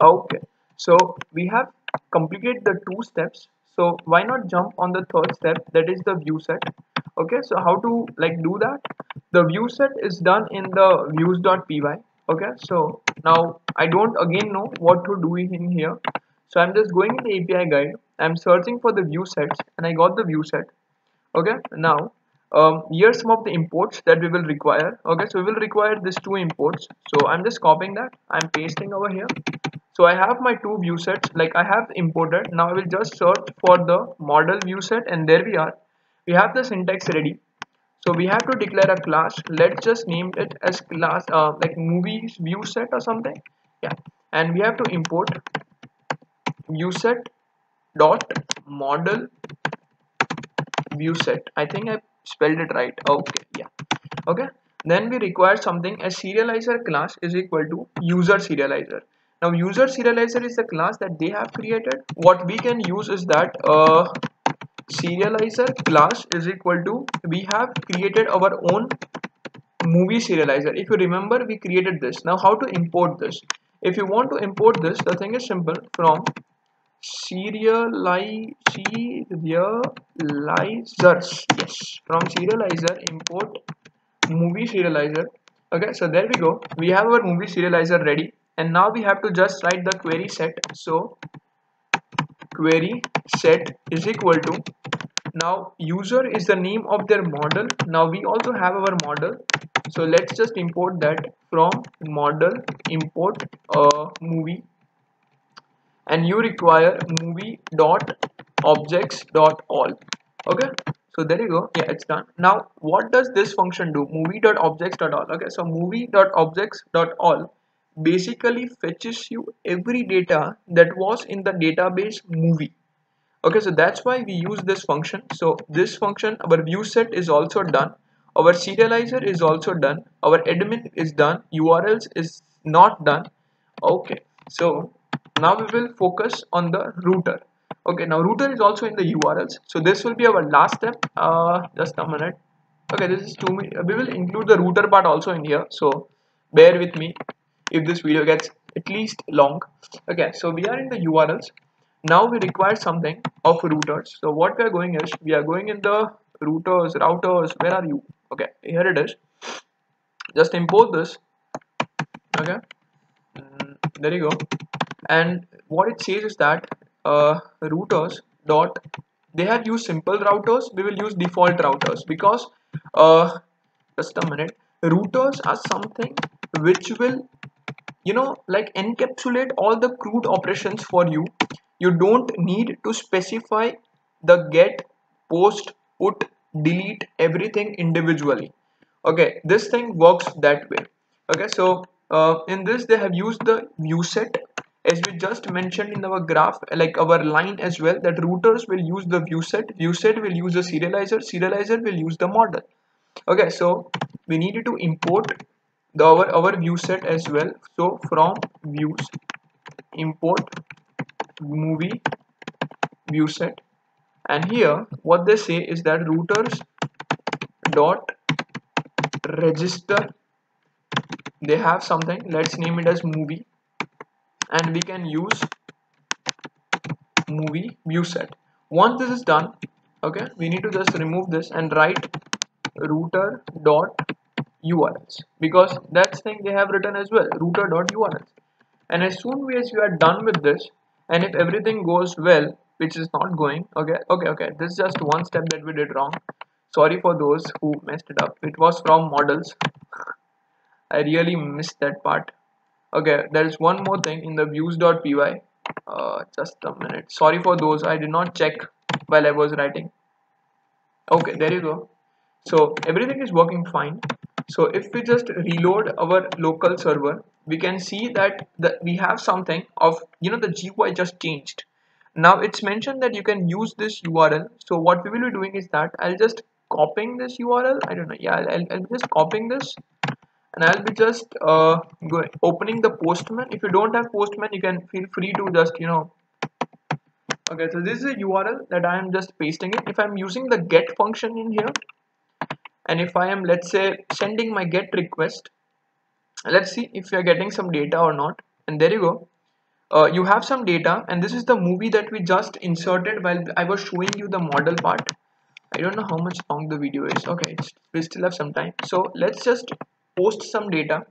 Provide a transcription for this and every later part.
okay. So we have completed the two steps. So why not jump on the third step? That is the view set. Okay so how to like do that? The view set is done in the views.py okay so now I don't again know what to do in here. So I'm just going in the API guide. I'm searching for the view sets and I got the view set. Okay now um, here some of the imports that we will require. Okay so we will require these two imports. So I'm just copying that. I'm pasting over here so I have my two view sets. Like I have imported. Now I will just search for the model view set and there we are. We have the syntax ready. So we have to declare a class. Let's just name it as class uh, like movies view set or something. Yeah. And we have to import view set dot model view set. I think i spelled it right. Okay. Yeah. Okay. Then we require something. As serializer class is equal to user serializer now user serializer is the class that they have created. What we can use is that uh, serializer class is equal to we have created our own movie serializer. If you remember we created this. Now how to import this? If you want to import this the thing is simple. From serializers. Yes. From serializer import movie serializer. Okay so there we go. We have our movie serializer ready and now we have to just write the query set. So query set is equal to now user is the name of their model. Now we also have our model. So let's just import that from model import uh, movie. And you require movie dot objects dot all. Okay? So there you go. Yeah it's done. Now what does this function do? Movie dot objects dot all. Okay so movie dot objects dot all basically fetches you every data that was in the database movie. Okay so that's why we use this function. So this function our view set is also done. Our serializer is also done. Our admin is done. Urls is not done. Okay so now we will focus on the router. Okay now router is also in the urls so this will be our last step. Uh just a minute. Okay this is two we will include the router part also in here. So bear with me if this video gets at least long. Okay so we are in the urls now we require something of routers. So what we are going is we are going in the routers routers where are you? Okay here it is. Just import this. Okay. Mm, there you go. And what it says is that uh, routers dot they have used simple routers. We will use default routers because uh, just a minute. Routers are something which will you know like encapsulate all the CRUD operations for you. You don't need to specify the get post put delete everything individually. Okay this thing works that way. Okay so uh, in this they have used the view set as we just mentioned in our graph like our line as well that routers will use the view set view set will use the serializer serializer will use the model. Okay so we needed to import the our, our view set as well. So from views import movie view set. And here what they say is that routers dot register they have something. Let's name it as movie. And we can use movie view set. Once this is done okay we need to just remove this and write router dot urls because that's thing they have written as well router.urls and as soon as you are done with this and if everything goes well which is not going okay okay okay this is just one step that we did wrong. Sorry for those who messed it up. It was from models. I really missed that part. Okay there is one more thing in the views.py uh, just a minute. Sorry for those i did not check while i was writing. Okay there you go. So everything is working fine so if we just reload our local server we can see that the, we have something of you know the GUI just changed. Now it's mentioned that you can use this URL so what we will be doing is that I'll just copying this URL I don't know. Yeah I'll, I'll be just copying this. And I'll be just uh, going, opening the postman. If you don't have postman you can feel free to just you know. Okay so this is a URL that I am just pasting it. If I'm using the get function in here and if I am let's say sending my get request let's see if are getting some data or not. And there you go. Uh, you have some data and this is the movie that we just inserted while I was showing you the model part. I don't know how much long the video is. Okay we still have some time. So let's just post some data.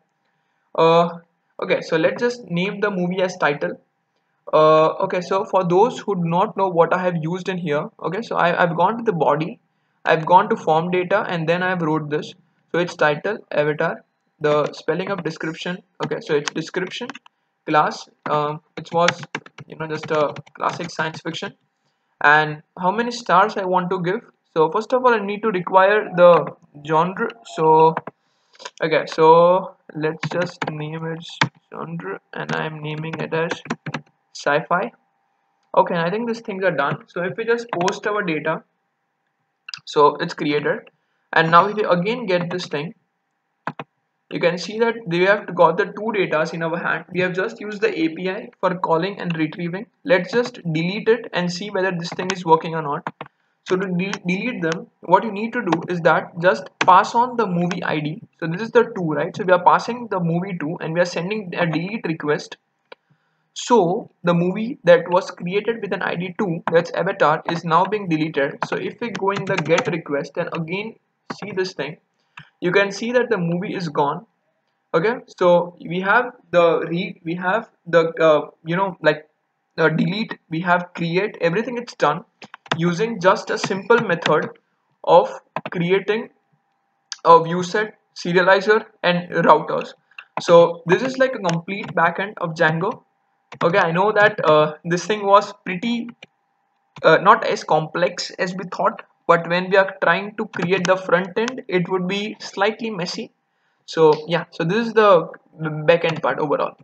Uh, okay so let's just name the movie as title. Uh, okay so for those who do not know what I have used in here okay so I, I've gone to the body I've gone to form data and then I've wrote this. So it's title avatar. The spelling of description okay so it's description class um, it was you know just a classic science fiction. And how many stars I want to give? So first of all I need to require the genre. So okay so let's just name it genre and I'm naming it as sci-fi. Okay I think these things are done. So if we just post our data so it's created. And now if we again get this thing you can see that we have got the two datas in our hand. We have just used the API for calling and retrieving. Let's just delete it and see whether this thing is working or not. So to de delete them what you need to do is that just pass on the movie ID so this is the two right? So we are passing the movie to and we are sending a delete request so the movie that was created with an id 2 that's avatar is now being deleted. So if we go in the get request and again see this thing you can see that the movie is gone. Okay? So we have the read we have the uh, you know like uh, delete we have create everything it's done using just a simple method of creating a view set serializer and routers. So this is like a complete backend of Django okay i know that uh, this thing was pretty uh, not as complex as we thought but when we are trying to create the front end it would be slightly messy. So yeah so this is the backend part overall